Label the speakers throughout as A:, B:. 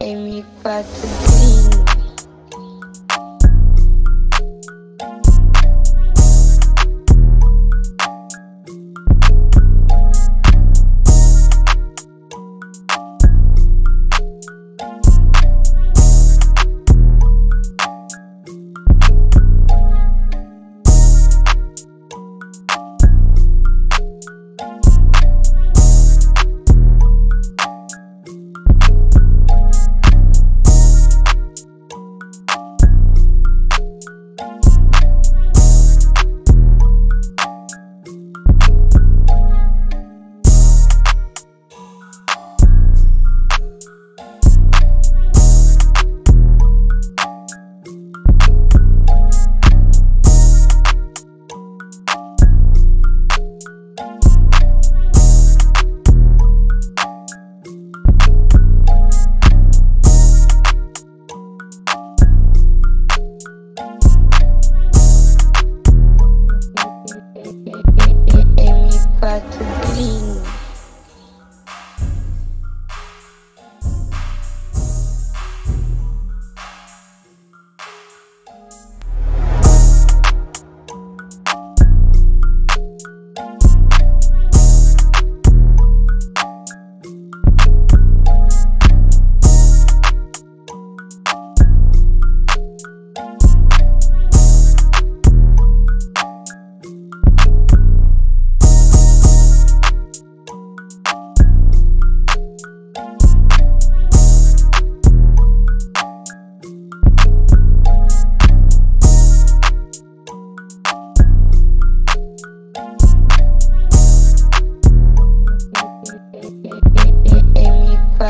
A: M4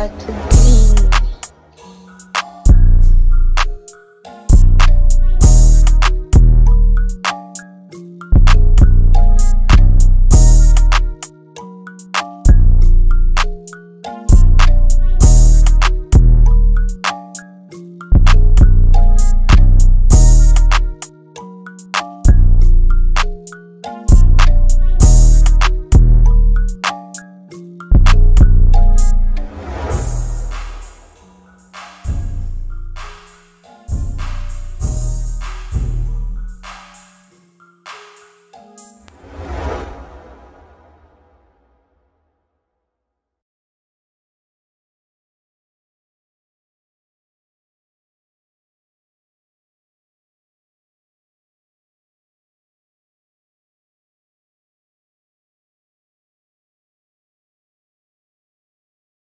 A: to